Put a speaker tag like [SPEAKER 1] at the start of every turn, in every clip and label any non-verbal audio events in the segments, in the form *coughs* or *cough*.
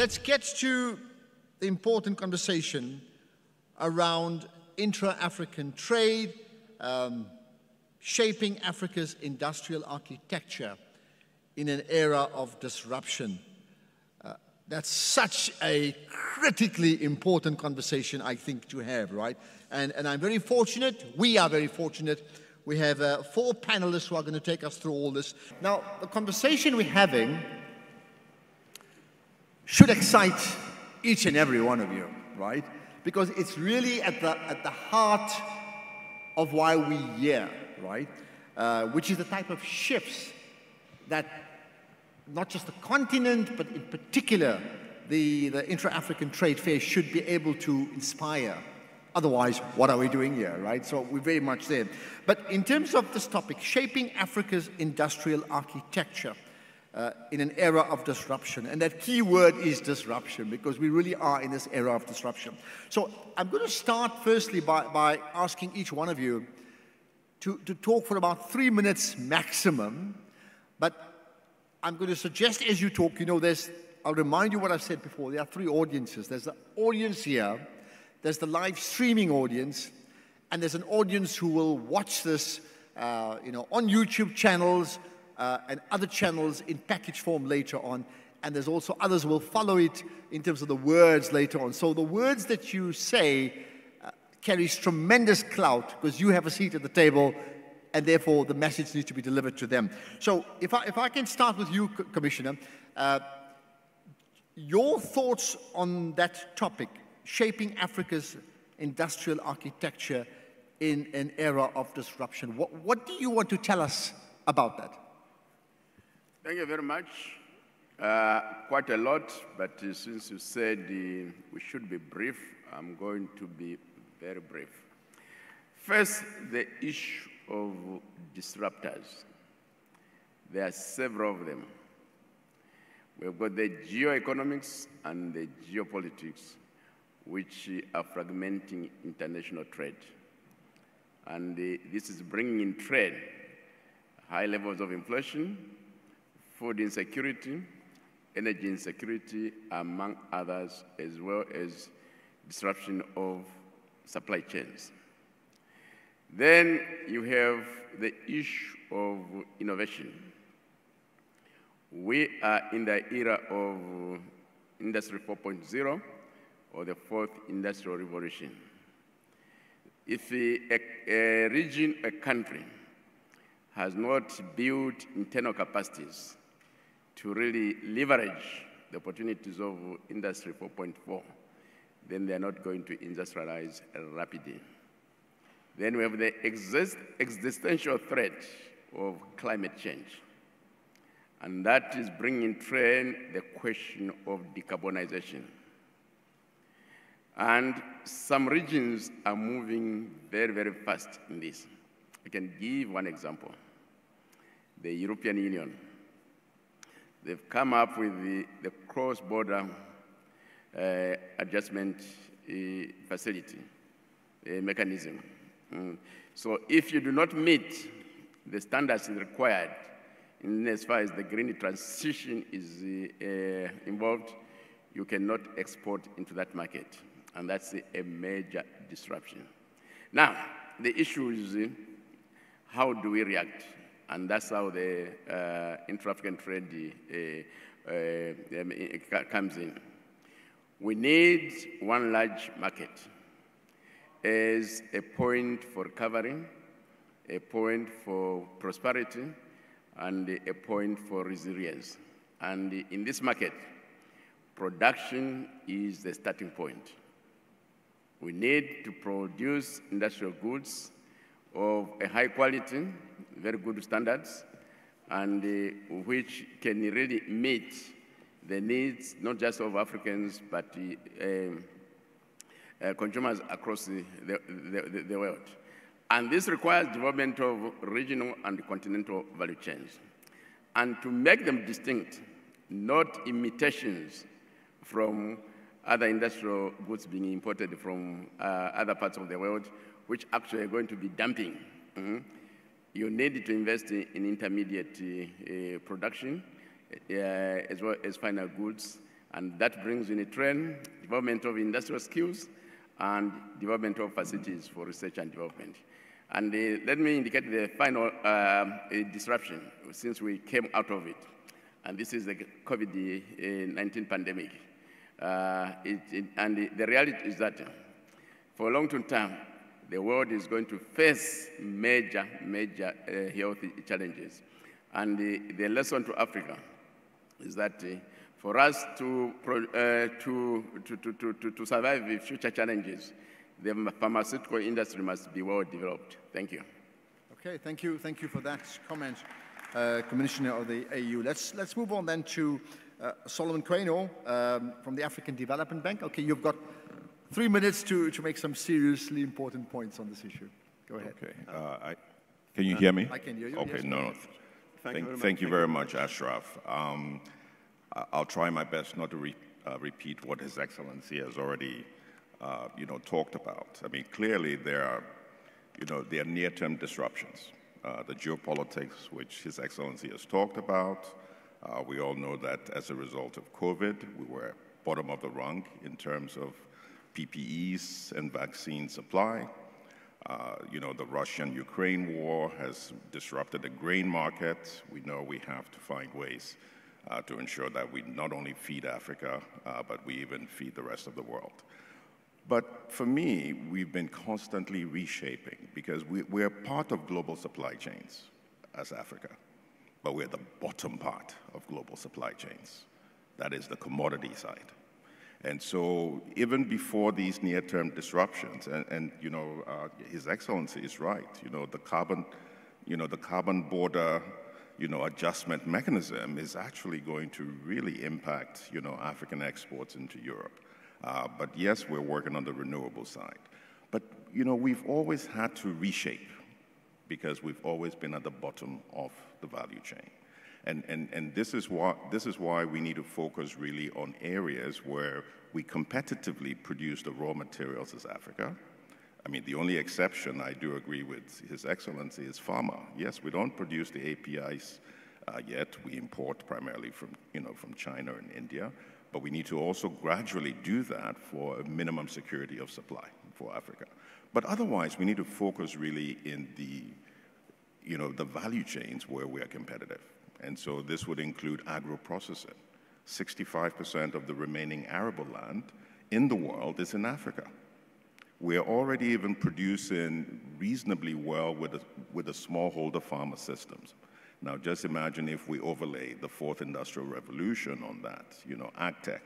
[SPEAKER 1] let's get to the important conversation around intra African trade, um, shaping Africa's industrial architecture in an era of disruption. Uh, that's such a critically important conversation, I think, to have, right? And, and I'm very fortunate, we are very fortunate. We have uh, four panelists who are going to take us through all this. Now, the conversation we're having should excite each and every one of you, right? Because it's really at the, at the heart of why we here, right? Uh, which is the type of shifts that not just the continent, but in particular the, the intra-African trade fair should be able to inspire. Otherwise, what are we doing here, right? So we're very much there. But in terms of this topic, shaping Africa's industrial architecture, uh, in an era of disruption. And that key word is disruption because we really are in this era of disruption. So I'm going to start firstly by, by asking each one of you to, to talk for about three minutes maximum. But I'm going to suggest as you talk, you know, there's, I'll remind you what I've said before. There are three audiences. There's the audience here, there's the live streaming audience, and there's an audience who will watch this, uh, you know, on YouTube channels, uh, and other channels in package form later on. And there's also others will follow it in terms of the words later on. So the words that you say uh, carries tremendous clout because you have a seat at the table and therefore the message needs to be delivered to them. So if I, if I can start with you, Commissioner, uh, your thoughts on that topic, shaping Africa's industrial architecture in an era of disruption. What, what do you want to tell us about that?
[SPEAKER 2] Thank you very much. Uh, quite a lot, but uh, since you said uh, we should be brief, I'm going to be very brief. First, the issue of disruptors. There are several of them. We've got the geoeconomics and the geopolitics, which are fragmenting international trade. And uh, this is bringing in trade high levels of inflation, food insecurity, energy insecurity, among others, as well as disruption of supply chains. Then you have the issue of innovation. We are in the era of Industry 4.0 or the fourth industrial revolution. If a, a, region, a country, has not built internal capacities to really leverage the opportunities of Industry 4.4, then they're not going to industrialize rapidly. Then we have the exist existential threat of climate change. And that is bringing in trend the question of decarbonization. And some regions are moving very, very fast in this. I can give one example. The European Union They've come up with the, the cross-border uh, adjustment uh, facility uh, mechanism. Mm. So if you do not meet the standards required in as far as the green transition is uh, involved, you cannot export into that market. And that's a major disruption. Now, the issue is uh, how do we react? And that's how the uh, intra-African trade uh, uh, um, comes in. We need one large market as a point for recovery, a point for prosperity, and a point for resilience. And in this market, production is the starting point. We need to produce industrial goods of a high quality, very good standards, and uh, which can really meet the needs not just of Africans, but uh, um, uh, consumers across the, the, the, the, world. And this requires development of regional and continental value chains. And to make them distinct, not imitations from other industrial goods being imported from uh, other parts of the world, which actually are going to be dumping. Mm -hmm. You need to invest in, in intermediate uh, production uh, as well as final goods And that brings in a trend development of industrial skills and development of facilities for research and development. And uh, let me indicate the final uh, disruption since we came out of it. And this is the COVID-19 pandemic. Uh, it, it, and the, the reality is that for a long term time, the world is going to face major, major uh, health challenges. And the, the, lesson to Africa is that uh, for us to, uh, to, to, to, to, to survive the future challenges, the pharmaceutical industry must be well developed. Thank you.
[SPEAKER 3] Okay, thank you. Thank you for that comment, uh, Commissioner of the AU. Let's, let's move on then to uh, Solomon Quaynor um, from the African Development Bank. Okay, you've got three minutes to, to make some seriously important points on this issue. Go ahead.
[SPEAKER 4] Okay. Uh, I, can you hear me?
[SPEAKER 3] I can hear you.
[SPEAKER 4] Okay,
[SPEAKER 3] yes,
[SPEAKER 4] no, no.
[SPEAKER 5] Thank,
[SPEAKER 4] thank,
[SPEAKER 5] you,
[SPEAKER 4] thank you very much, Ashraf. Um, I'll try my best not to re, uh, repeat what His Excellency has already, uh, you know, talked about. I mean, clearly there are, you know, there are near-term disruptions. Uh, the geopolitics, which His Excellency has talked about. Uh, we all know that as a result of COVID, we were bottom of the rung in terms of PPEs and vaccine supply. Uh, you know, the Russian-Ukraine war has disrupted the grain market. We know we have to find ways uh, to ensure that we not only feed Africa, uh, but we even feed the rest of the world. But for me, we've been constantly reshaping because we, we're part of global supply chains as Africa, but we're the bottom part of global supply chains. That is the commodity side. And so even before these near-term disruptions, and, and you know, uh, His Excellency is right, you know, the carbon, you know, the carbon border, you know, adjustment mechanism is actually going to really impact, you know, African exports into Europe. Uh, but yes, we're working on the renewable side. But, you know, we've always had to reshape because we've always been at the bottom of the value chain. And, and, and this, is why, this is why we need to focus really on areas where we competitively produce the raw materials as Africa. I mean, the only exception I do agree with His Excellency is pharma. Yes, we don't produce the APIs uh, yet. We import primarily from, you know, from China and India. But we need to also gradually do that for a minimum security of supply for Africa. But otherwise, we need to focus really in the, you know, the value chains where we are competitive. And so this would include agro-processing. 65% of the remaining arable land in the world is in Africa. We're already even producing reasonably well with the, with the smallholder farmer systems. Now, just imagine if we overlay the fourth industrial revolution on that, you know, agtech,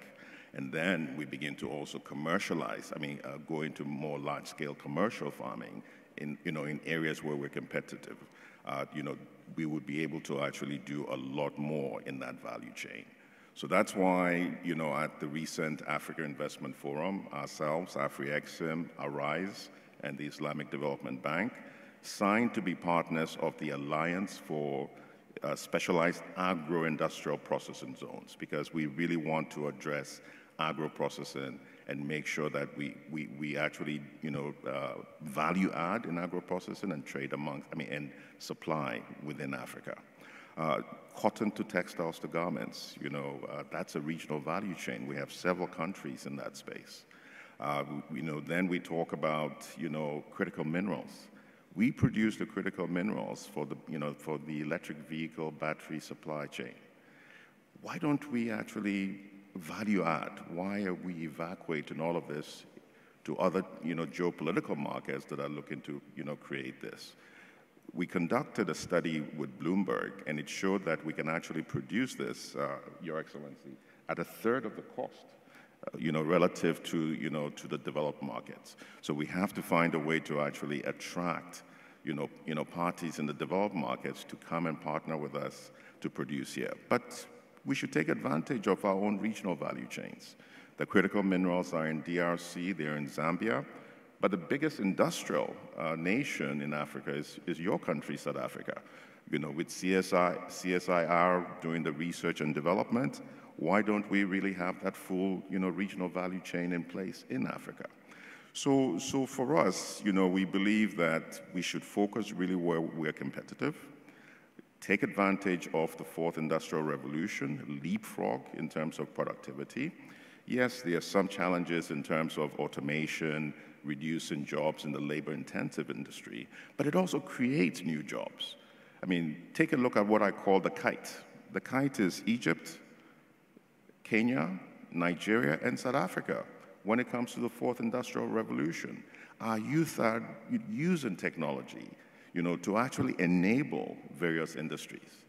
[SPEAKER 4] and then we begin to also commercialize, I mean, uh, go into more large-scale commercial farming in, you know, in areas where we're competitive. Uh, you know, we would be able to actually do a lot more in that value chain. So that's why, you know, at the recent Africa Investment Forum, ourselves, Afrexim, Arise, and the Islamic Development Bank signed to be partners of the Alliance for uh, Specialized Agro-Industrial Processing Zones because we really want to address agro-processing and make sure that we, we, we actually, you know, uh, value add in agro-processing and trade amongst, I mean, and supply within Africa. Uh, cotton to textiles to garments, you know, uh, that's a regional value chain. We have several countries in that space. Uh, you know, then we talk about, you know, critical minerals. We produce the critical minerals for the, you know, for the electric vehicle battery supply chain. Why don't we actually value add? Why are we evacuating all of this to other, you know, geopolitical markets that are looking to, you know, create this? We conducted a study with Bloomberg, and it showed that we can actually produce this, uh, Your Excellency, at a third of the cost. Uh, you know, relative to, you know, to the developed markets. So we have to find a way to actually attract, you know, you know, parties in the developed markets to come and partner with us to produce here. But we should take advantage of our own regional value chains. The critical minerals are in DRC, they're in Zambia, but the biggest industrial uh, nation in Africa is, is your country, South Africa. You know, with CSI, CSIR doing the research and development, why don't we really have that full, you know, regional value chain in place in Africa? So, so for us, you know, we believe that we should focus really where we're competitive, take advantage of the fourth industrial revolution, leapfrog in terms of productivity. Yes, there are some challenges in terms of automation, reducing jobs in the labor intensive industry, but it also creates new jobs. I mean, take a look at what I call the kite. The kite is Egypt, Kenya, Nigeria, and South Africa when it comes to the fourth industrial revolution. Our youth are using technology, you know, to actually enable various industries.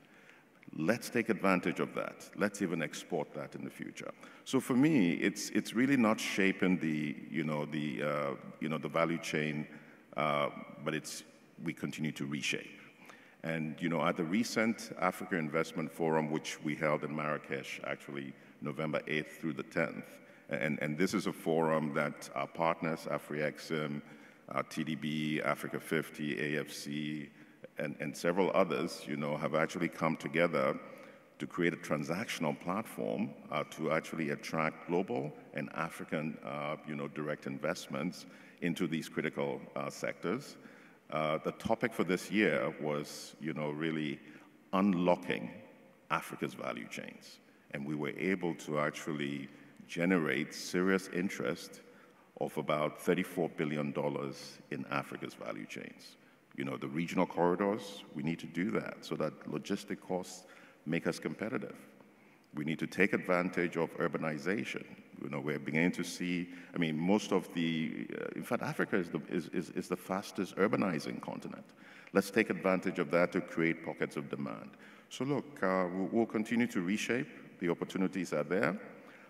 [SPEAKER 4] Let's take advantage of that. Let's even export that in the future. So for me, it's, it's really not shaping the, you know, the, uh, you know, the value chain, uh, but it's, we continue to reshape. And, you know, at the recent Africa Investment Forum, which we held in Marrakesh, actually November 8th through the 10th, and, and this is a forum that our partners, Afrexim, uh, TDB, Africa 50, AFC, and, and several others, you know, have actually come together to create a transactional platform uh, to actually attract global and African, uh, you know, direct investments into these critical uh, sectors. Uh, the topic for this year was, you know, really unlocking Africa's value chains. And we were able to actually generate serious interest of about $34 billion in Africa's value chains. You know, the regional corridors, we need to do that so that logistic costs make us competitive. We need to take advantage of urbanization. You know, we're beginning to see, I mean, most of the, uh, in fact, Africa is the, is, is, is the fastest urbanizing continent. Let's take advantage of that to create pockets of demand. So look, uh, we'll, continue to reshape. The opportunities are there.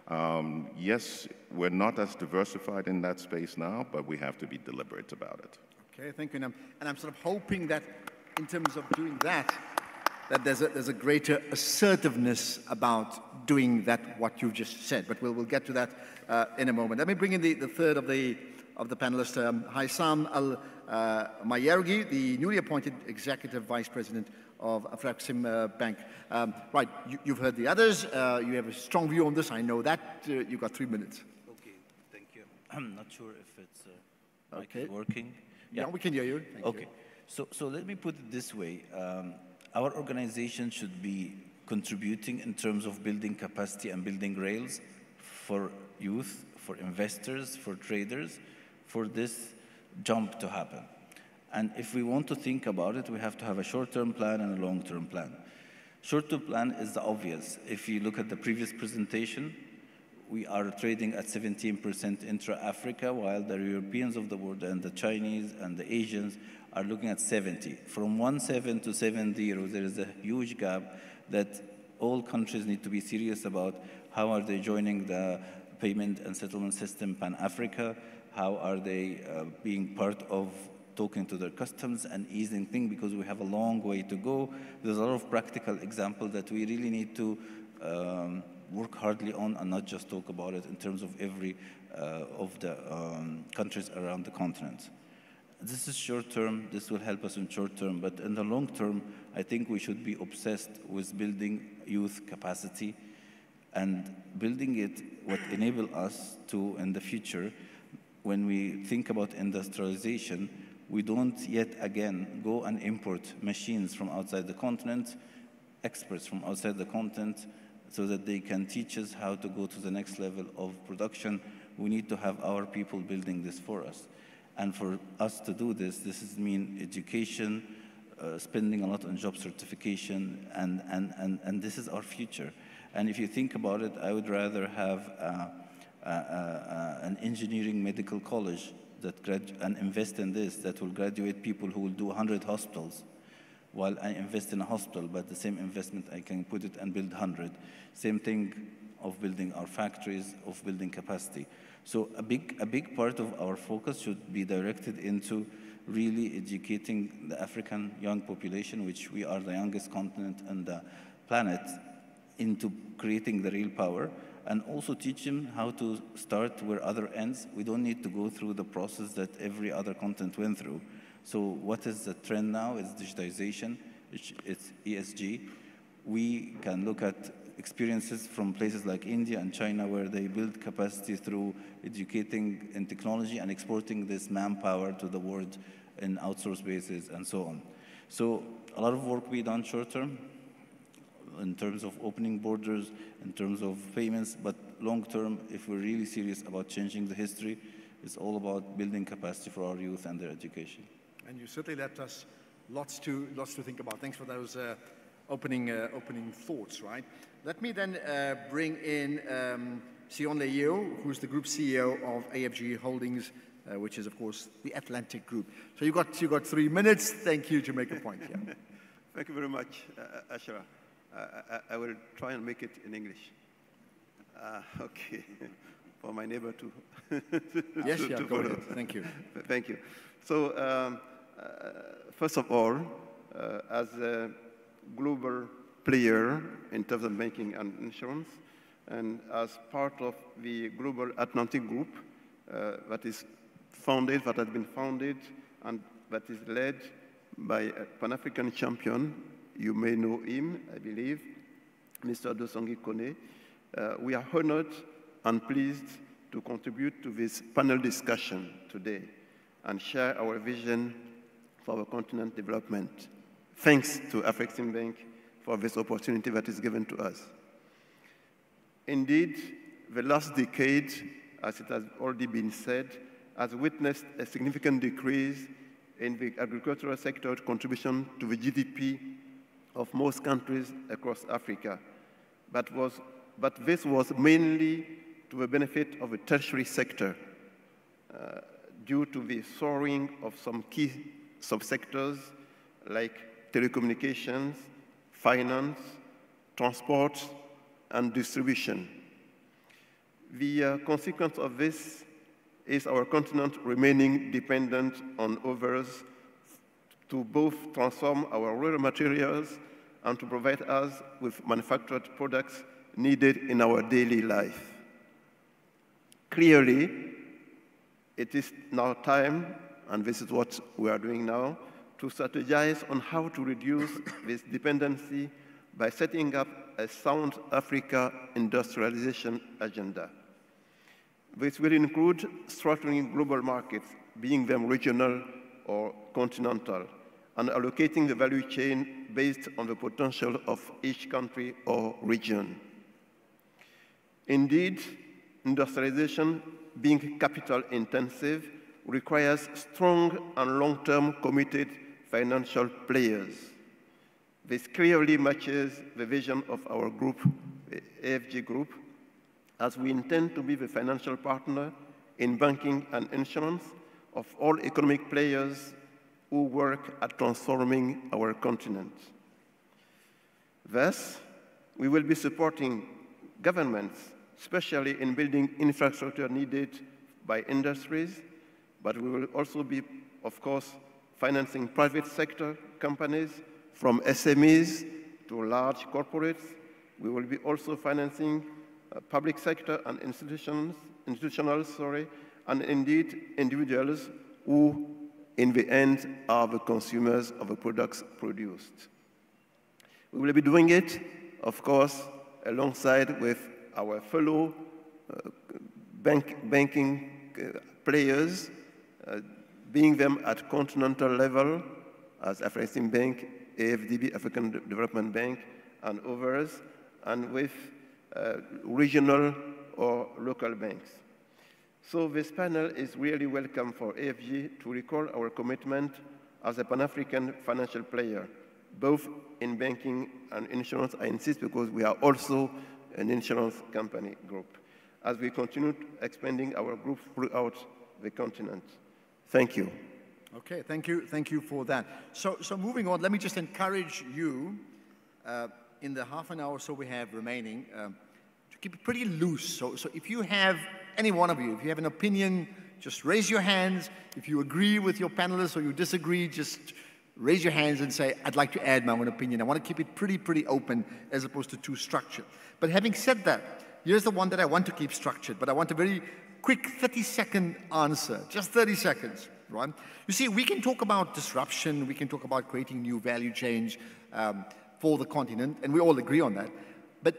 [SPEAKER 4] Um, yes, we're not as diversified in that space now, but we have to be deliberate about it.
[SPEAKER 3] Okay, thank you. And I'm, and I'm sort of hoping that in terms of doing that, that there's a, there's a greater assertiveness about doing that, what you've just said. But we'll, we'll get to that uh, in a moment. Let me bring in the, the third of the, of the panelists, um, Haissam El uh, Maayergi, the newly appointed Executive Vice President of Afrexim uh, Bank. Um, right, you, have heard the others. Uh, you have a strong view on this. I know that. Uh, you've got three minutes.
[SPEAKER 5] Okay, thank you. *clears throat* I'm not sure if it's uh, okay. working.
[SPEAKER 3] Yeah. yeah. we can hear you.
[SPEAKER 5] Thank okay. You. So, so let me put it this way. Um, our organization should be contributing in terms of building capacity and building rails for youth, for investors, for traders, for this jump to happen. And if we want to think about it, we have to have a short-term plan and a long-term plan. Short-term plan is the obvious. If you look at the previous presentation, we are trading at 17% intra-Africa, while the Europeans of the world and the Chinese and the Asians are looking at 70. From 1.7 to 7.0, there is a huge gap that all countries need to be serious about. How are they joining the payment and settlement system Pan-Africa? How are they uh, being part of talking to their customs and easing things because we have a long way to go. There's a lot of practical examples that we really need to um, work hardly on and not just talk about it in terms of every uh, of the um, countries around the continent. This is short term, this will help us in short term, but in the long term, I think we should be obsessed with building youth capacity and building it what enable us to, in the future, when we think about industrialization, we don't yet again go and import machines from outside the continent, experts from outside the continent, so that they can teach us how to go to the next level of production. We need to have our people building this for us. And for us to do this, this is mean education, uh, spending a lot on job certification, and, and, and, and this is our future. And if you think about it, I would rather have uh, uh, uh an engineering medical college that grad- and invest in this that will graduate people who will do 100 hospitals while I invest in a hospital, but the same investment I can put it and build 100. Same thing of building our factories, of building capacity. So a big, a big part of our focus should be directed into really educating the African young population, which we are the youngest continent on the planet, into creating the real power and also teach them how to start where other ends. We don't need to go through the process that every other content went through. So what is the trend now? It's digitization, it's ESG. We can look at experiences from places like India and China where they build capacity through educating in technology and exporting this manpower to the world in outsourced bases and so on. So a lot of work we done short term in terms of opening borders, in terms of payments, but long term, if we're really serious about changing the history, it's all about building capacity for our youth and their education.
[SPEAKER 1] And you certainly left us lots to, lots to think about. Thanks for those uh, opening, uh, opening thoughts, right? Let me then uh, bring in um, Sion Leo, who's the group CEO of AFG Holdings, uh, which is, of course, the Atlantic Group. So you got, you got three minutes. Thank you to make a point. Yeah. *laughs*
[SPEAKER 6] Thank you very much, uh, Ashra. I, I, will try and make it in English. Uh, *laughs* okay, for my neighbor to. *laughs*
[SPEAKER 1] yes, to, yeah, to go ahead. Thank you. *laughs*
[SPEAKER 6] Thank you. So, um, uh, first of all, uh, as a global player in terms of banking and insurance, and as part of the Global Atlantic Group uh, that is founded, that has been founded, and that is led by a Pan-African champion you may know him, I believe, Mr. Dossongui Kone. Uh, we are honored and pleased to contribute to this panel discussion today and share our vision for our continent development. Thanks to Afreximbank for this opportunity that is given to us. Indeed, the last decade, as it has already been said, has witnessed a significant decrease in the agricultural sector's contribution to the GDP of most countries across Africa, but, was, but this was mainly to the benefit of the tertiary sector uh, due to the soaring of some key subsectors like telecommunications, finance, transport, and distribution. The uh, consequence of this is our continent remaining dependent on others to both transform our raw materials and to provide us with manufactured products needed in our daily life. Clearly, it is now time, and this is what we are doing now, to strategize on how to reduce *coughs* this dependency by setting up a sound Africa industrialization agenda. This will include structuring global markets, being them regional or continental, and allocating the value chain based on the potential of each country or region. Indeed, industrialization, being capital intensive, requires strong and long-term committed financial players. This clearly matches the vision of our group, the AFG Group, as we intend to be the financial partner in banking and insurance of all economic players who work at transforming our continent. Thus, we will be supporting governments, especially in building infrastructure needed by industries, but we will also be, of course, financing private sector companies from SMEs to large corporates. We will be also financing uh, public sector and institutions, institutional, sorry, and indeed individuals who in the end, are the consumers of the products produced. We will be doing it, of course, alongside with our fellow uh, bank, banking uh, players, uh, being them at continental level, as African Bank, AFDB, African Development Bank, and others, and with uh, regional or local banks. So this panel is really welcome for AFG to recall our commitment as a Pan-African financial player, both in banking and insurance, I insist, because we are also an insurance company group, as we continue expanding our group throughout the continent. Thank you.
[SPEAKER 1] Okay, thank you, thank you for that. So, so moving on, let me just encourage you uh, in the half an hour or so we have remaining um, to keep it pretty loose. So, so if you have any one of you, if you have an opinion, just raise your hands. If you agree with your panelists or you disagree, just raise your hands and say, I'd like to add my own opinion. I want to keep it pretty, pretty open as opposed to too structured. But having said that, here's the one that I want to keep structured, but I want a very quick 30 second answer, just 30 seconds, right? You see, we can talk about disruption, we can talk about creating new value change um, for the continent, and we all agree on that. But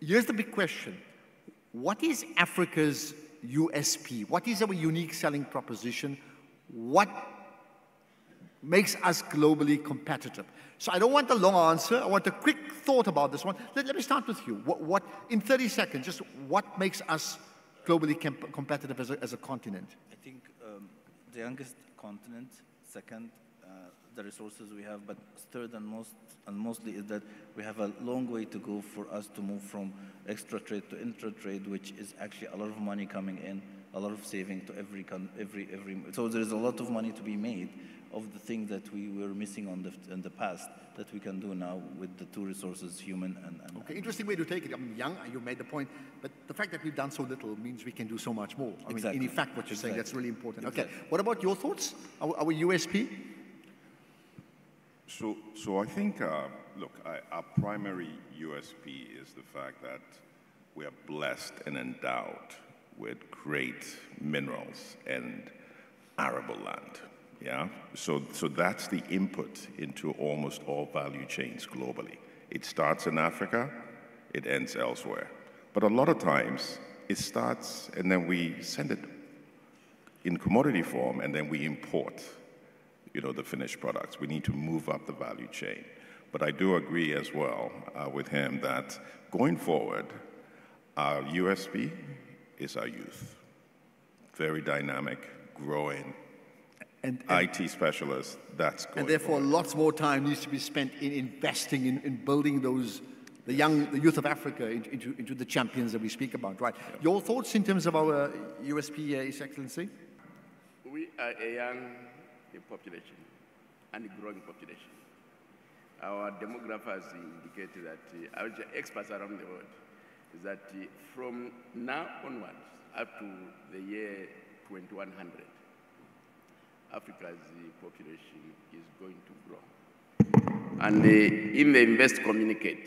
[SPEAKER 1] here's the big question what is Africa's USP? What is our unique selling proposition? What, makes us globally competitive? So I don't want a long answer. I want a quick thought about this one. Let, let me start with you. What, what, in 30 seconds, just what makes us globally comp competitive as a, as a continent?
[SPEAKER 5] I think um, the youngest continent, second, the resources we have, but third and most and mostly is that we have a long way to go for us to move from extra trade to intra trade, which is actually a lot of money coming in, a lot of saving to every every every. So there is a lot of money to be made of the things that we were missing on the, in the past that we can do now with the two resources, human and, and
[SPEAKER 1] Okay, interesting way to take it. I'm young, you made the point, but the fact that we've done so little means we can do so much more. I exactly. mean, in fact, what you're exactly. saying, that's really important. Exactly. Okay, what about your thoughts? Our, our USP?
[SPEAKER 4] So, so I think, uh, look, I, our primary USP is the fact that we are blessed and endowed with great minerals and arable land. Yeah? So, so that's the input into almost all value chains globally. It starts in Africa, it ends elsewhere. But a lot of times, it starts and then we send it in commodity form and then we import you know, the finished products. We need to move up the value chain. But I do agree as well uh, with him that going forward, our USP is our youth. Very dynamic, growing, and, and, IT specialists, that's
[SPEAKER 1] And therefore, forward. lots more time needs to be spent in investing in, in building those, the young, the youth of Africa into, into the champions that we speak about, right? Yeah. Your thoughts in terms of our USP, uh, His Excellency?
[SPEAKER 2] We are a young population and a growing population. Our demographers indicate that, uh, our experts around the world, that uh, from now onwards up to the year 2100, Africa's population is going to grow. And uh, in the invest communicate,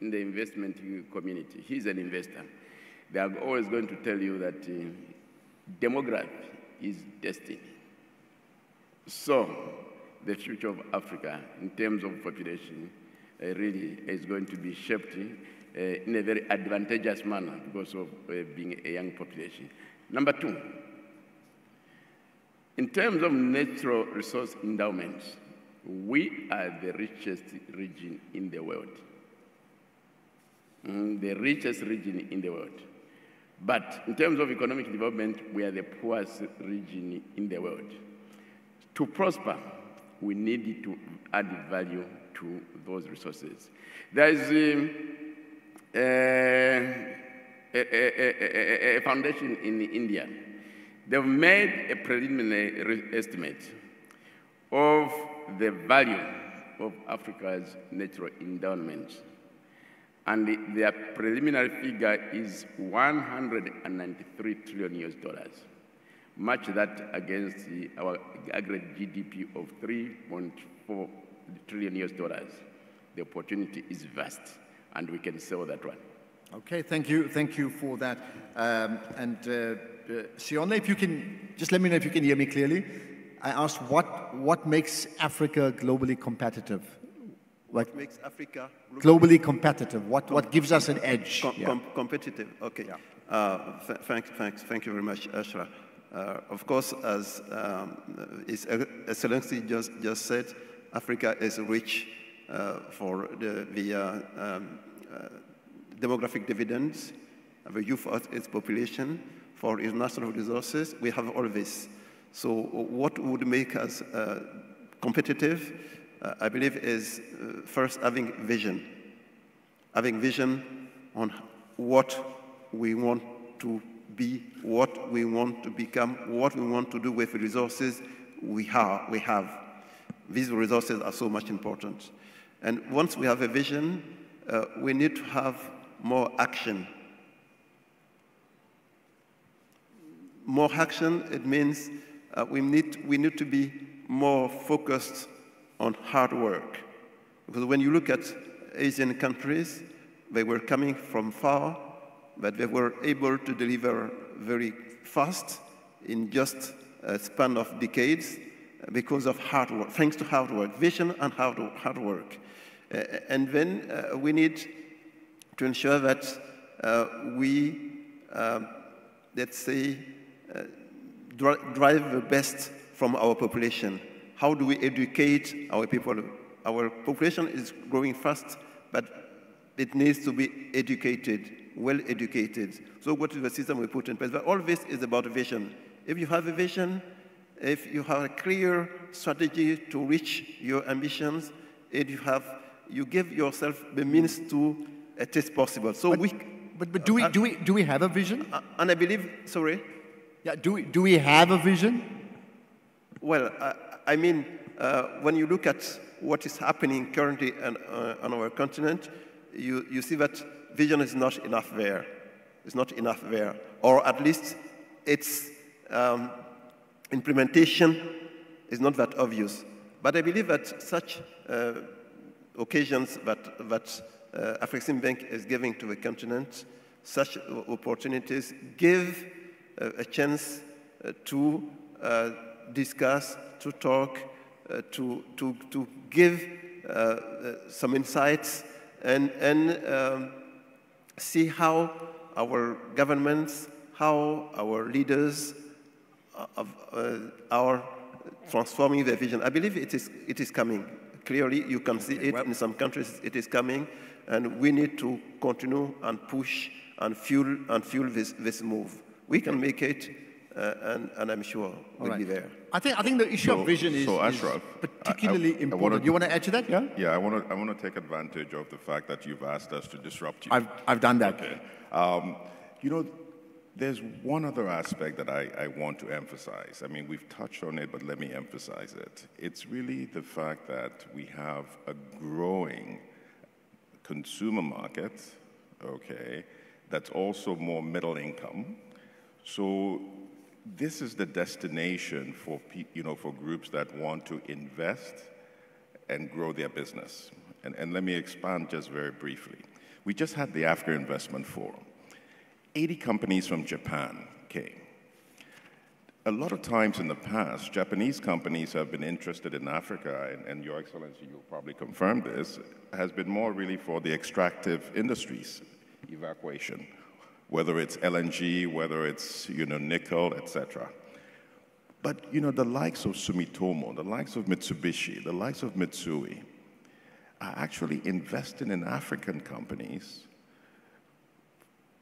[SPEAKER 2] in the investment community, he's an investor. They are always going to tell you that uh, demography is destiny. So, the future of Africa in terms of population uh, really is going to be shaped uh, in a very advantageous manner because of uh, being a young population. Number two, in terms of natural resource endowments, we are the richest region in the world. Mm, the richest region in the world. But in terms of economic development, we are the poorest region in the world. To prosper, we need to add value to those resources. There is um, a, a, a, a foundation in India They've made a preliminary estimate of the value of Africa's natural endowments. And their preliminary figure is 193 trillion US dollars. Match that against the, our aggregate GDP of 3.4 trillion US dollars. The opportunity is vast, and we can sell that one.
[SPEAKER 1] Okay, thank you, thank you for that. Um, and uh, uh, Sione, if you can, just let me know if you can hear me clearly. I asked what, what makes Africa globally competitive?
[SPEAKER 6] What makes Africa
[SPEAKER 1] globally, competitive? What, what gives us an edge?
[SPEAKER 6] Com yeah. com competitive, okay. Yeah. Uh, th thanks, thanks, thank you very much, Ashra. Uh, of course, as um, His Excellency just, just said, Africa is rich uh, for the, via um, uh, demographic dividends, the youth of its population, for its natural resources. We have all this. So what would make us uh, competitive, uh, I believe, is uh, first having vision. Having vision on what we want to be, what we want to become, what we want to do with the resources we have. We have. These resources are so much important. And once we have a vision, uh, we need to have more action more action, it means uh, we, need, we need to be more focused on hard work. Because when you look at Asian countries, they were coming from far, but they were able to deliver very fast in just a span of decades because of hard work, thanks to hard work, vision and hard, hard work. Uh, and then uh, we need to ensure that uh, we, um, let's say, uh, drive the best from our population. how do we educate our people? Our population is growing fast, but it needs to be educated, well educated. So what is the system we put in place? But all this is about vision. If you have a vision, if you have a clear strategy to reach your ambitions, if you have, you give yourself the means to it is possible. So
[SPEAKER 1] but,
[SPEAKER 6] we,
[SPEAKER 1] but, but do we, do we, do we have a vision?
[SPEAKER 6] uh, and I believe, sorry?
[SPEAKER 1] Yeah, do we, do we have a vision?
[SPEAKER 6] Well, uh, I mean, uh, when you look at what is happening currently on, uh, on our continent, you, you see that vision is not enough there. It's not enough there. Or at least its um, implementation is not that obvious. But I believe that such uh, occasions that, that uh, Bank is giving to the continent, such opportunities give uh, a chance uh, to uh, discuss, to talk, uh, to, to, to give uh, uh, some insights and, and um, see how our governments, how our leaders of, uh, are transforming their vision. I believe it is, it is coming. Clearly, you can see it in some countries, it is coming, and we need to continue and push and fuel, and fuel this, this move. We can make it, uh, and, and I'm sure we'll
[SPEAKER 1] right.
[SPEAKER 6] be there.
[SPEAKER 1] I think, I think the issue
[SPEAKER 4] So-
[SPEAKER 1] of vision is,
[SPEAKER 4] so
[SPEAKER 1] is
[SPEAKER 4] Ashraf,
[SPEAKER 1] particularly
[SPEAKER 4] I- I- I
[SPEAKER 1] important.
[SPEAKER 4] wanna-
[SPEAKER 1] you want to add to that? Yeah?
[SPEAKER 4] Yeah, I want to I want to take advantage of the fact that you've asked us to disrupt you.
[SPEAKER 1] I've, I've done that.
[SPEAKER 4] Okay. Um, you know, there's one other aspect that I, I want to emphasize. I mean, we've touched on it, but let me emphasize it. It's really the fact that we have a growing consumer market, okay, that's also more middle income. So this is the destination for you know for groups that want to invest and grow their business. And, and let me expand just very briefly. We just had the Africa Investment Forum. 80 companies from Japan came. A lot of times in the past, Japanese companies have been interested in Africa, and, and Your Excellency, you'll probably confirm this, has been more really for the extractive industries, evacuation, whether it's LNG, whether it's you know nickel, etc. But you know the likes of Sumitomo, the likes of Mitsubishi, the likes of Mitsui, are actually investing in African companies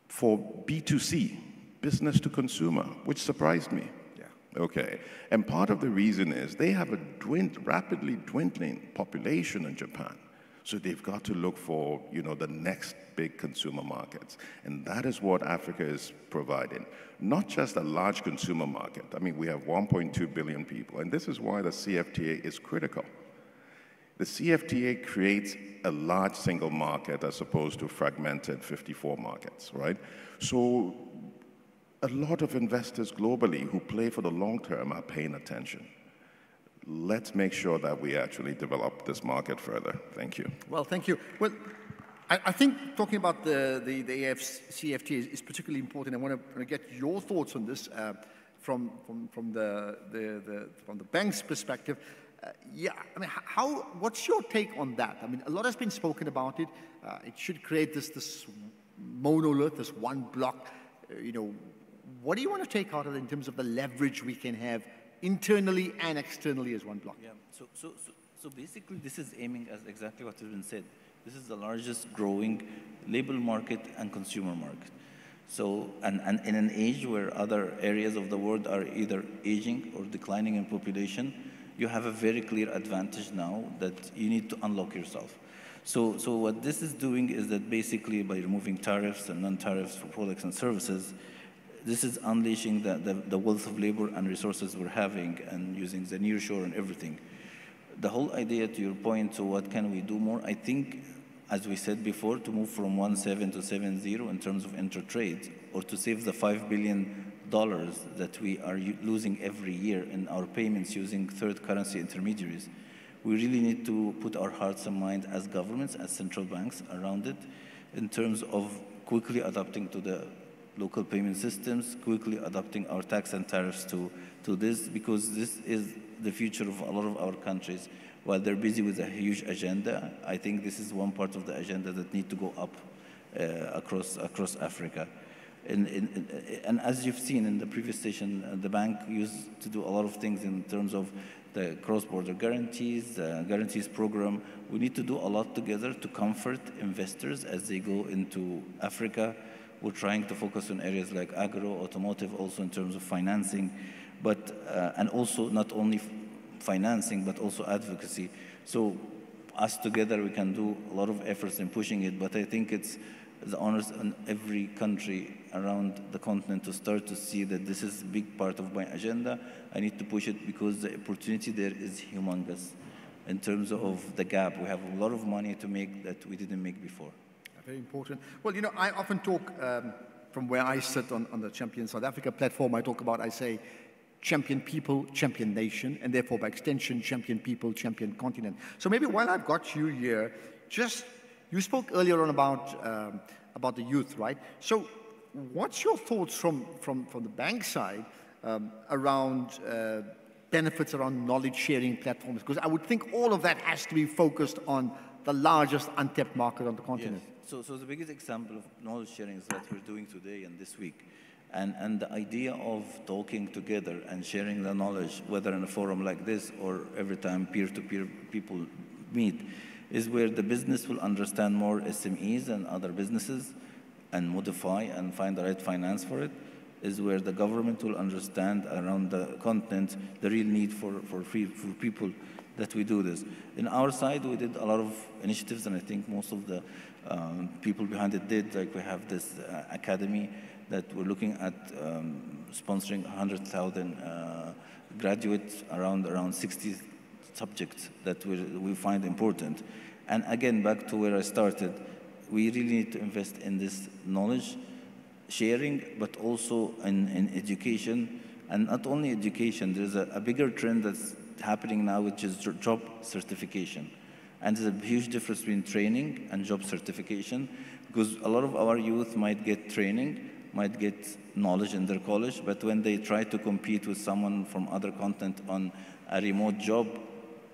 [SPEAKER 4] for B2C, business to consumer, which surprised me. Yeah. Okay. And part of the reason is they have a dwind- rapidly dwindling population in Japan. So they've got to look for, you know, the next big consumer markets. And that is what Africa is providing. Not just a large consumer market. I mean, we have 1.2 billion people. And this is why the CFTA is critical. The CFTA creates a large single market as opposed to fragmented 54 markets, right? So a lot of investors globally who play for the long term are paying attention. Let's make sure that we actually develop this market further. Thank you.
[SPEAKER 1] Well, thank you. Well, I, I think talking about the, the, the AfCFTA is, is particularly important. I want to get your thoughts on this uh, from, from, from, the, the, the, from the bank's perspective. Uh, yeah, I mean, how, what's your take on that? I mean, a lot has been spoken about it. Uh, it should create this, this monolith, this one block. Uh, you know, what do you want to take out of it in terms of the leverage we can have internally and externally as one block?
[SPEAKER 5] Yeah. So, so, so, so basically, this is aiming at exactly what has been said. This is the largest growing labor market and consumer market. So, and, and in an age where other areas of the world are either aging or declining in population, you have a very clear advantage now that you need to unlock yourself. So, so what this is doing is that basically by removing tariffs and non-tariffs for products and services, this is unleashing the, the, the wealth of labor and resources we're having and using the nearshore and everything. The whole idea, to your point, so what can we do more? I think, as we said before, to move from 1.7 to 7.0 in terms of intertrade, or to save the $5 billion that we are losing every year in our payments using third currency intermediaries, we really need to put our hearts and minds as governments, as central banks around it, in terms of quickly adapting to the local payment systems, quickly adapting our tax and tariffs to, to this, because this is the future of a lot of our countries. While they're busy with a huge agenda, I think this is one part of the agenda that need to go up uh, across, across Africa. in, in, and as you've seen in the previous session, uh, the bank used to do a lot of things in terms of the cross-border guarantees, the guarantees program. We need to do a lot together to comfort investors as they go into Africa. We're trying to focus on areas like agro, automotive, also in terms of financing, but uh, and also not only financing but also advocacy. So us together we can do a lot of efforts in pushing it. But I think it's the honors in every country around the continent to start to see that this is a big part of my agenda. I need to push it because the opportunity there is humongous in terms of the gap. We have a lot of money to make that we didn't make before.
[SPEAKER 1] Very important. Well, you know, I often talk um, from where I sit on, on the Champion South Africa platform. I talk about, I say, champion people, champion nation, and therefore by extension, champion people, champion continent. So maybe while I've got you here, just you spoke earlier on about, um, about the youth, right? So what's your thoughts from, from, from the bank side um, around uh, benefits around knowledge sharing platforms? Because I would think all of that has to be focused on the largest untapped market on the continent.
[SPEAKER 5] Yes. So, so the biggest example of knowledge sharing is that we're doing today and this week. And, and the idea of talking together and sharing the knowledge, whether in a forum like this or every time peer-to-peer -peer people meet, is where the business will understand more SMEs and other businesses and modify and find the right finance for it, is where the government will understand around the content the real need for, for, free, for people that we do this. In our side, we did a lot of initiatives, and I think most of the um, people behind it did. Like we have this uh, academy that we're looking at um, sponsoring 100,000 uh, graduates around around 60 subjects that we, we find important. And again, back to where I started, we really need to invest in this knowledge sharing, but also in, in education. And not only education, there's a, a bigger trend that's happening now, which is job certification. And there's a huge difference between training and job certification, because a lot of our youth might get training, might get knowledge in their college, but when they try to compete with someone from other continent on a remote job,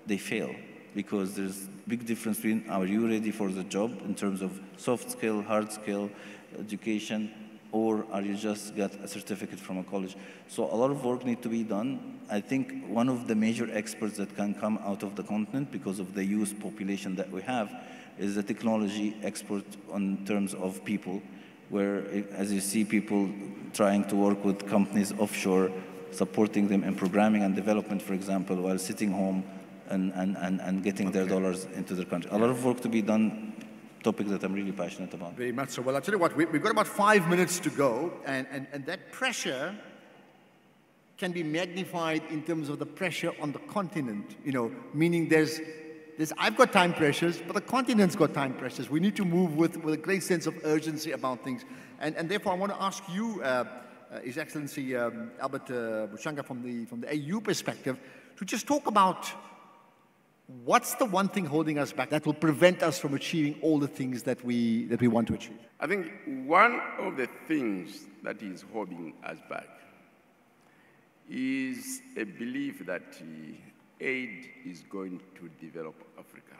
[SPEAKER 5] they fail because there's big difference between are you ready for the job in terms of soft skill, hard skill, education, or are you just got a certificate from a college? So a lot of work need to be done. I think one of the major experts that can come out of the continent because of the youth population that we have is the technology expert on terms of people, where as you see people trying to work with companies offshore, supporting them in programming and development, for example, while sitting home and, and, and, and getting okay. their dollars into their country. A lot of work to be done, topic that I'm really passionate about.
[SPEAKER 1] Very much so. Well, I'll tell you what, we, have got about five minutes to go, and, and, and that pressure can be magnified in terms of the pressure on the continent, you know, meaning there's, there's I've got time pressures, but the continent's got time pressures. We need to move with, with a great sense of urgency about things. And, and therefore, I want to ask you, uh, uh, His Excellency um, Albert uh, Muchanga, from the, from the AU perspective, to just talk about What's the one thing holding us back that will prevent us from achieving all the things that we, that we want to achieve?
[SPEAKER 2] I think one of the things that is holding us back is a belief that uh, aid is going to develop Africa.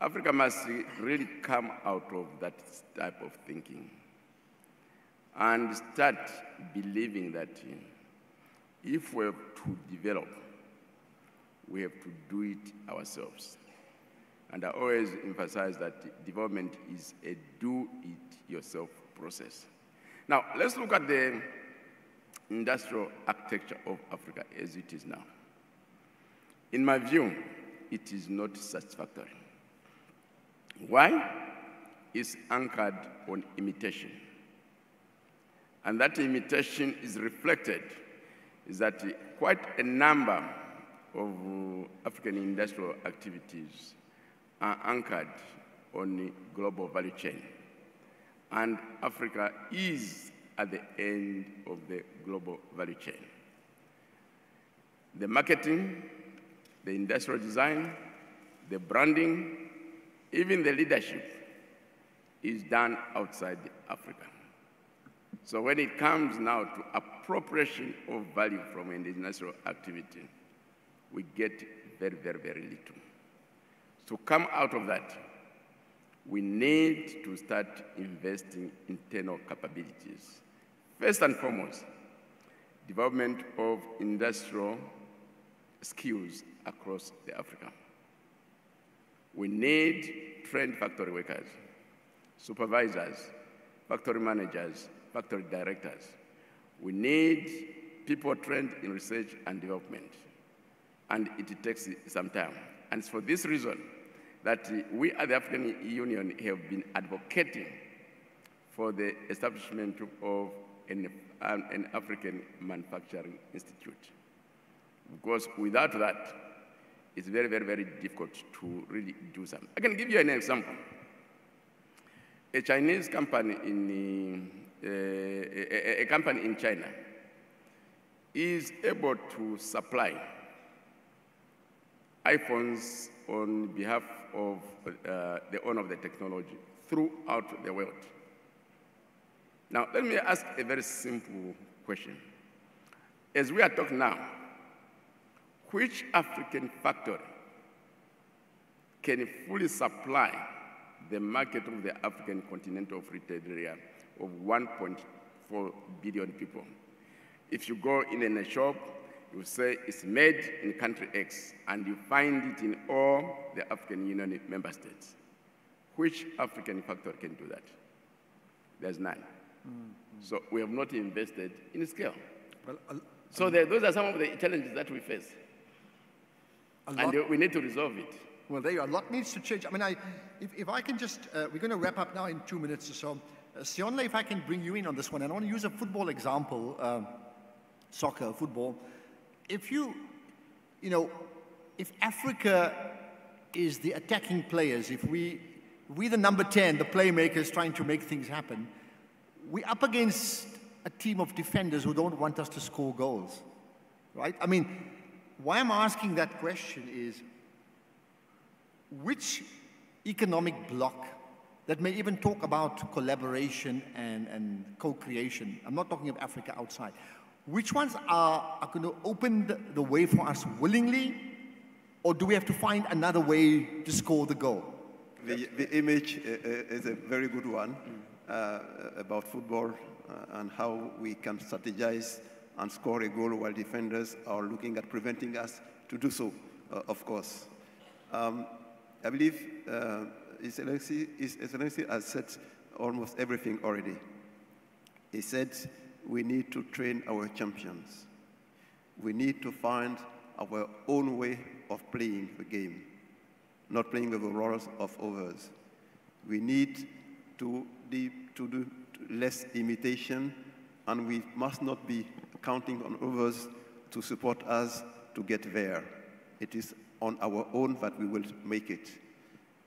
[SPEAKER 2] Africa must really come out of that type of thinking and start believing that uh, if we're to develop, we have to do it ourselves. And I always emphasize that development is a do-it-yourself process. Now, let's look at the industrial architecture of Africa as it is now. In my view, it is not satisfactory. Why? It's anchored on imitation. And that imitation is reflected is that quite a number of uh, African industrial activities are anchored on the global value chain. And Africa is at the end of the global value chain. The marketing, the industrial design, the branding, even the leadership is done outside Africa. So when it comes now to appropriation of value from an industrial activity, we get very, very, very little. To come out of that, we need to start investing in internal capabilities. First and foremost, development of industrial skills across the Africa. We need trained factory workers, supervisors, factory managers, factory directors. We need people trained in research and development. And it takes some time. And it's for this reason that we at the African Union have been advocating for the establishment of an, an African Manufacturing Institute. Because without that, it's very, very, very difficult to really do something. I can give you an example. A Chinese company in, uh, a, a company in China is able to supply iPhones on behalf of uh, the owner of the technology throughout the world. Now, let me ask a very simple question. As we are talking now, which African factory can fully supply the market of the African continental free trade area of 1.4 billion people? If you go in a shop, you say it's made in country X, and you find it in all the African Union member states. Which African factor can do that? There's none. Mm -hmm. So we have not invested in scale. Well, uh, so there, those are some of the challenges that we face. And we need to resolve it.
[SPEAKER 1] Well, there you are. A lot needs to change. I mean, I, if, if I can just, uh, we're going to wrap up now in two minutes or so. Uh, Sionle, if I can bring you in on this one, and I want to use a football example, uh, soccer, football. If you, you know, if Africa is the attacking players, if we, we the number 10, the playmakers trying to make things happen, we're up against a team of defenders who don't want us to score goals, right? I mean, why I'm asking that question is which economic bloc that may even talk about collaboration and, and co-creation, I'm not talking of Africa outside, which ones are, are going to open the, the way for us willingly, or do we have to find another way to score the goal?
[SPEAKER 6] The, the image uh, uh, is a very good one uh, about football uh, and how we can strategize and score a goal while defenders are looking at preventing us to do so, uh, of course. Um, I believe uh, His, Excellency, His Excellency has said almost everything already. He said we need to train our champions. We need to find our own way of playing the game, not playing with the roles of others. We need to, to do less imitation, and we must not be counting on others to support us to get there. It is on our own that we will make it.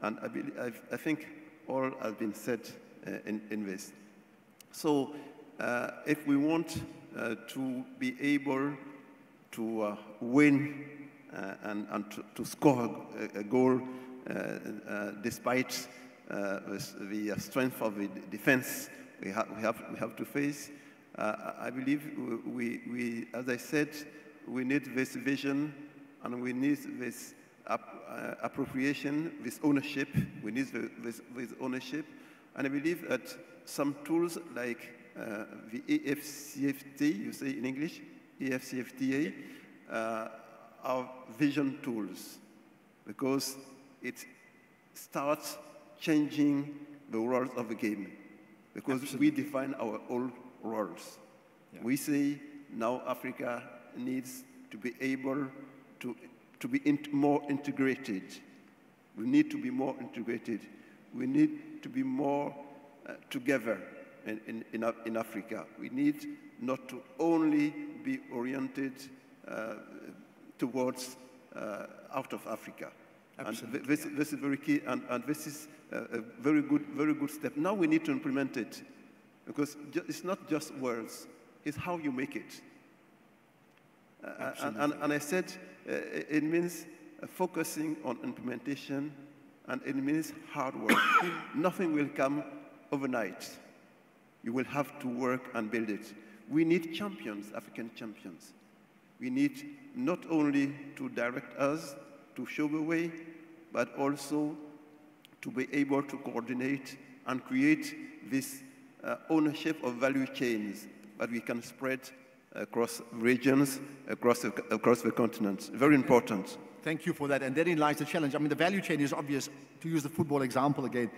[SPEAKER 6] And I, I, think all has been said uh, in, in, this. So if we want uh, to be able to uh, win uh, and, and to, to, score a, a goal uh, despite the strength of the defense we, ha we, have, we have to face, uh, I believe we, we, as I said, we need this vision and we need this uh, appropriation, this ownership. We need this, this, ownership. And I believe that some tools like uh, the EFCFT, you say in English, AfCFTA, uh, are vision tools because it starts changing the rules of the game because Absolutely. we define our own roles. Yeah. We say now Africa needs to be able to, to be in, more integrated. We need to be more integrated. We need to be more uh, together in, in, in, in, Africa. We need not to only be oriented uh, towards uh, out of Africa. Absolutely. And this, this is very key, and, and this is a, a very good, very good step. Now we need to implement it. Because it's not just words, it's how you make it. Uh, and, and, and, I said uh, it means uh, focusing on implementation and it means hard work. *coughs* Nothing will come overnight. You will have to work and build it. We need champions, African champions. We need not only to direct us, to show the way, but also to be able to coordinate and create this uh, ownership of value chains that we can spread across regions, across the, across the continent. Very important.
[SPEAKER 1] Thank you for that. And therein lies the challenge. I mean, the value chain is obvious, to use the football example again.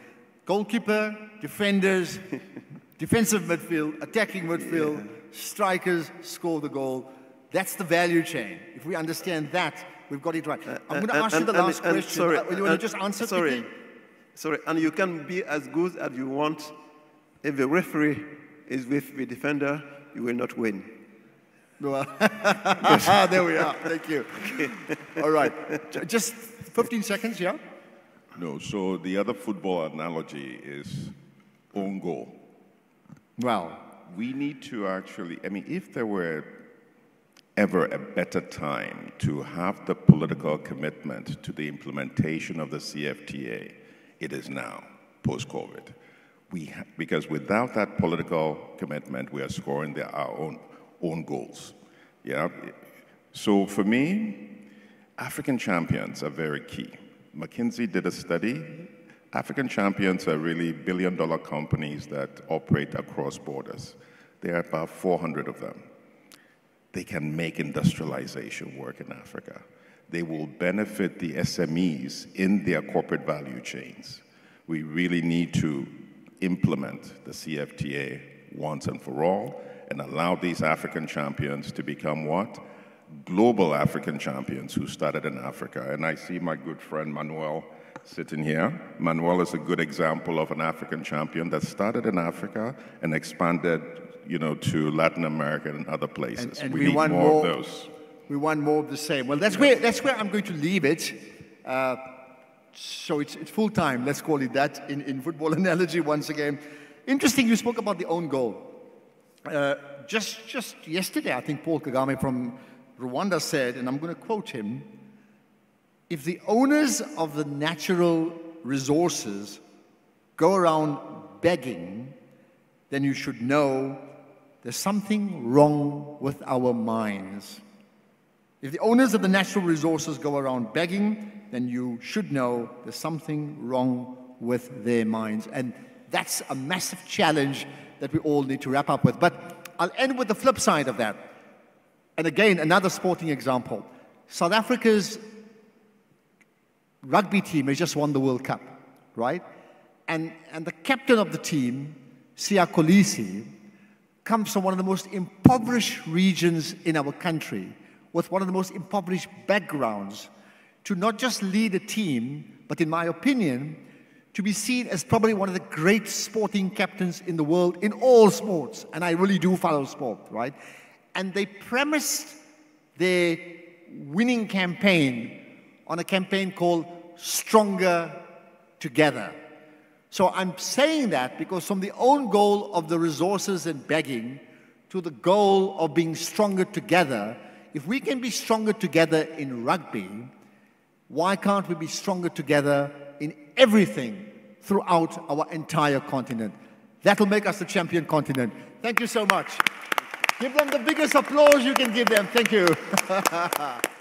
[SPEAKER 1] Goalkeeper, defenders, *laughs* defensive midfield, attacking midfield, yeah. strikers score the goal. That's the value chain. If we understand that, we've got it right. Uh, I'm going to uh, ask and, you the last and, question. Sorry, uh, you want to uh, just answer
[SPEAKER 6] Sorry.
[SPEAKER 1] Quickly?
[SPEAKER 6] Sorry, and you can be as good as you want. If the referee is with the defender, you will not win.
[SPEAKER 1] Well, *laughs* *laughs* there we are. Thank you. All right. Just 15 seconds, yeah?
[SPEAKER 4] No, so the other football analogy is own goal.
[SPEAKER 1] Well,
[SPEAKER 4] we need to actually, I mean, if there were ever a better time to have the political commitment to the implementation of the CFTA, it is now, post COVID. We because without that political commitment, we are scoring the, our own own goals. Yeah. So for me, African champions are very key. McKinsey did a study. African champions are really billion dollar companies that operate across borders. There are about 400 of them. They can make industrialization work in Africa. They will benefit the SMEs in their corporate value chains. We really need to implement the CFTA once and for all and allow these African champions to become what? Global African champions who started in Africa. And I see my good friend Manuel sitting here. Manuel is a good example of an African champion that started in Africa and expanded, you know, to Latin America and other places.
[SPEAKER 1] And, and
[SPEAKER 4] we,
[SPEAKER 1] we,
[SPEAKER 4] need
[SPEAKER 1] want
[SPEAKER 4] more,
[SPEAKER 1] more,
[SPEAKER 4] of those.
[SPEAKER 1] We want more of the same. Well, that's, where, that's where I'm going to leave it. Uh, so it's, it's full time, let's call it that, in, in football *laughs* analogy once again. Interesting, you spoke about the own goal. Uh, just, just yesterday, I think Paul Kagame from Rwanda said, and I'm going to quote him if the owners of the natural resources go around begging, then you should know there's something wrong with our minds. If the owners of the natural resources go around begging, then you should know there's something wrong with their minds. And that's a massive challenge that we all need to wrap up with. But I'll end with the flip side of that. And again, another sporting example. South Africa's rugby team has just won the World Cup, right? And, and the captain of the team, Siya Kolisi, comes from one of the most impoverished regions in our country, with one of the most impoverished backgrounds, to not just lead a team, but in my opinion, to be seen as probably one of the great sporting captains in the world in all sports. And I really do follow sport, right? And they premised their winning campaign on a campaign called Stronger Together. So I'm saying that because from the own goal of the resources and begging to the goal of being stronger together, if we can be stronger together in rugby, why can't we be stronger together in everything throughout our entire continent. That'll make us the champion continent. Thank you so much. Give them the biggest applause you can give them. Thank you. *laughs*